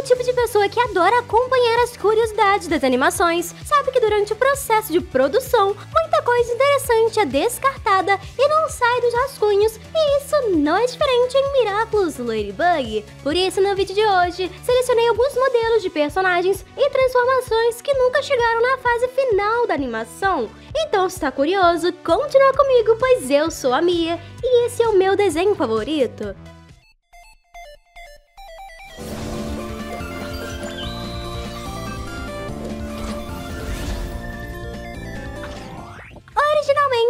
o tipo de pessoa que adora acompanhar as curiosidades das animações, sabe que durante o processo de produção, muita coisa interessante é descartada e não sai dos rascunhos, e isso não é diferente em Miraculous Ladybug. Por isso, no vídeo de hoje, selecionei alguns modelos de personagens e transformações que nunca chegaram na fase final da animação. Então, se está curioso, continua comigo, pois eu sou a Mia e esse é o meu desenho favorito.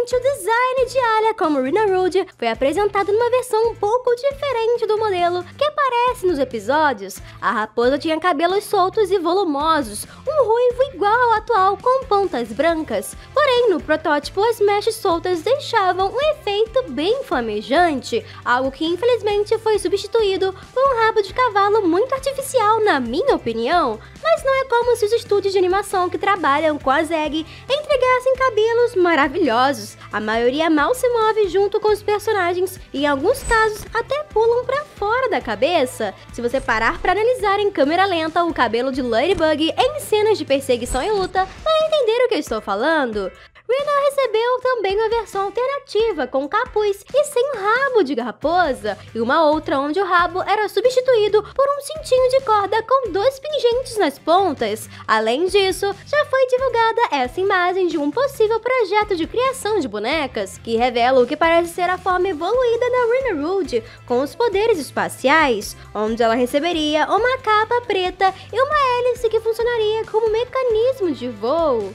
O design de Alia como Rina Rude foi apresentado numa versão um pouco diferente do modelo que aparece nos episódios. A raposa tinha cabelos soltos e volumosos, um ruivo igual ao atual com pontas brancas. Porém, no protótipo, as mechas soltas deixavam um efeito bem flamejante, algo que infelizmente foi substituído por um de cavalo muito artificial, na minha opinião. Mas não é como se os estúdios de animação que trabalham com a Zeg entregassem cabelos maravilhosos. A maioria mal se move junto com os personagens e em alguns casos até pulam para fora da cabeça. Se você parar para analisar em câmera lenta o cabelo de Ladybug em cenas de perseguição e luta, vai entender o que eu estou falando. Rina recebeu uma versão alternativa com capuz e sem rabo de raposa, e uma outra onde o rabo era substituído por um cintinho de corda com dois pingentes nas pontas. Além disso, já foi divulgada essa imagem de um possível projeto de criação de bonecas, que revela o que parece ser a forma evoluída da Rina Rude com os poderes espaciais, onde ela receberia uma capa preta e uma hélice que funcionaria como mecanismo de voo.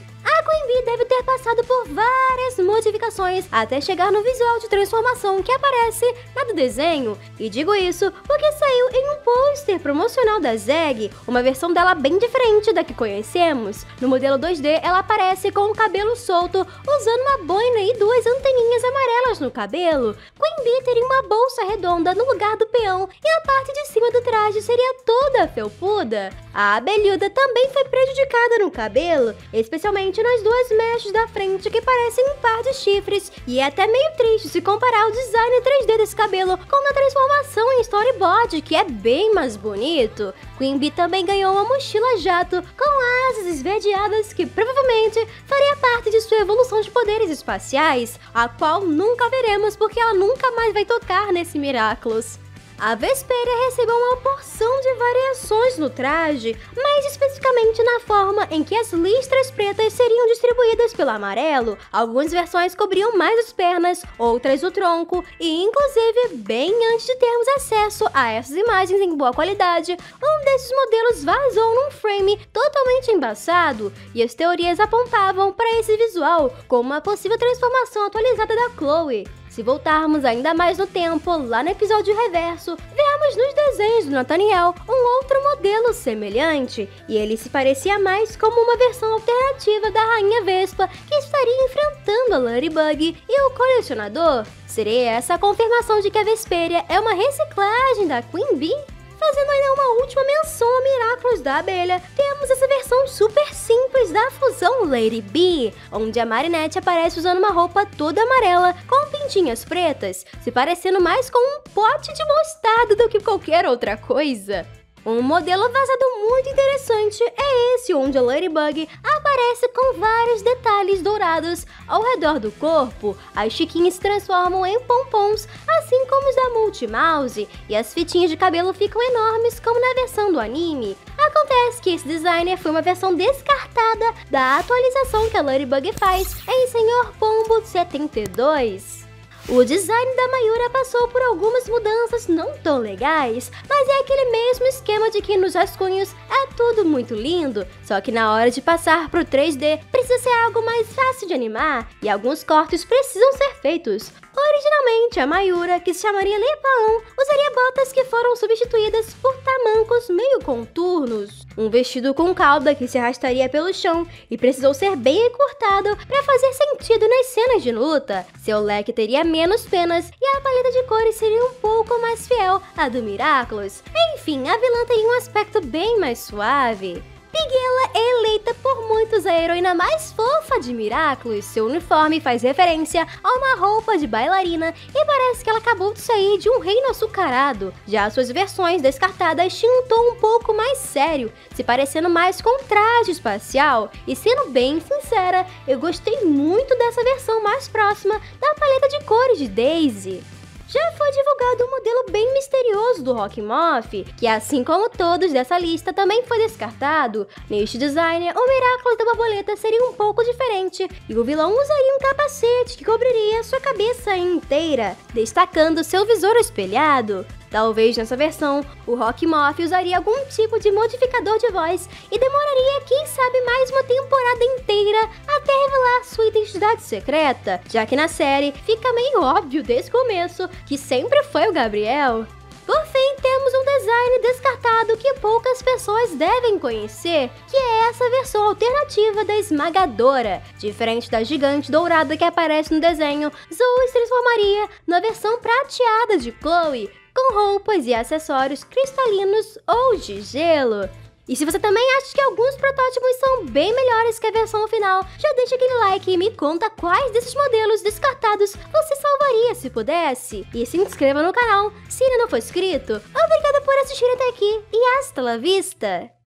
Queen Bee deve ter passado por várias modificações até chegar no visual de transformação que aparece na do desenho. E digo isso porque saiu em um pôster promocional da Zeg, uma versão dela bem diferente da que conhecemos. No modelo 2D, ela aparece com o cabelo solto, usando uma boina e duas anteninhas amarelas no cabelo. Queen Bee teria uma bolsa redonda no lugar do peão e a parte de cima do traje seria toda felpuda. A abelhuda também foi prejudicada no cabelo, especialmente nas duas mechas da frente que parecem um par de chifres, e é até meio triste se comparar o design 3D desse cabelo com a transformação em storyboard, que é bem mais bonito. Queen Bee também ganhou uma mochila jato com asas esverdeadas que provavelmente faria parte de sua evolução de poderes espaciais, a qual nunca veremos porque ela nunca mais vai tocar nesse Miraculous. A Vesperia recebeu uma porção de variações no traje, mais especificamente na forma em que as listras pretas seriam distribuídas pelo amarelo. Algumas versões cobriam mais as pernas, outras o tronco, e inclusive, bem antes de termos acesso a essas imagens em boa qualidade, um desses modelos vazou num frame totalmente embaçado, e as teorias apontavam para esse visual como uma possível transformação atualizada da Chloe. Se voltarmos ainda mais no tempo, lá no episódio reverso, vemos nos desenhos do Nathaniel um outro modelo semelhante, e ele se parecia mais como uma versão alternativa da Rainha Vespa que estaria enfrentando a Ladybug e o colecionador. Seria essa a confirmação de que a Vesperia é uma reciclagem da Queen Bee? Fazendo ainda uma última menção a Miraculous da Abelha, temos essa versão super simples da fusão Lady Bee, onde a Marinette aparece usando uma roupa toda amarela com pintinhas pretas, se parecendo mais com um pote de mostarda do que qualquer outra coisa. Um modelo vazado muito interessante é esse, onde a Ladybug aparece com vários detalhes dourados ao redor do corpo. As chiquinhas se transformam em pompons, assim como os da Multimouse, e as fitinhas de cabelo ficam enormes como na versão do anime. Acontece que esse designer foi uma versão descartada da atualização que a Ladybug faz em Senhor Pombo 72. O design da Mayura passou por algumas mudanças não tão legais, mas é aquele mesmo esquema de que nos rascunhos é tudo muito lindo, só que na hora de passar pro 3D precisa ser algo mais fácil de animar e alguns cortes precisam ser feitos. Originalmente, a Mayura, que se chamaria Lepaon, usaria botas que foram substituídas por tamancos meio contornos. Um vestido com cauda que se arrastaria pelo chão e precisou ser bem encurtado para fazer sentido nas cenas de luta. Seu leque teria menos penas e a paleta de cores seria um pouco mais fiel à do Miraculous. Enfim, a vilã teria um aspecto bem mais suave. Piguela e eleita por muitos a heroína mais fofa de Miraculous. Seu uniforme faz referência a uma roupa de bailarina e parece que ela acabou de sair de um reino açucarado. Já suas versões descartadas tinham um tom um pouco mais sério, se parecendo mais com traje espacial. E sendo bem sincera, eu gostei muito dessa versão mais próxima da paleta de cores de Daisy. Já foi divulgado um modelo bem misterioso do Rock Moth, que assim como todos dessa lista também foi descartado. Neste design, o Miraculous da borboleta seria um pouco diferente, e o vilão usaria um capacete que cobriria sua cabeça inteira, destacando seu visor espelhado. Talvez nessa versão, o Rock Moth usaria algum tipo de modificador de voz e demoraria, quem sabe, mais uma temporada inteira até revelar sua identidade secreta, já que na série fica meio óbvio desde o começo que sempre foi o Gabriel. Por fim, temos um design descartado que poucas pessoas devem conhecer, que é essa versão alternativa da esmagadora. Diferente da gigante dourada que aparece no desenho, Zoe se transformaria na versão prateada de Chloe, com roupas e acessórios cristalinos ou de gelo. E se você também acha que alguns protótipos são bem melhores que a versão final, já deixa aquele like e me conta quais desses modelos descartados você salvaria se pudesse. E se inscreva no canal se ainda não for inscrito. Obrigada por assistir até aqui e hasta la vista!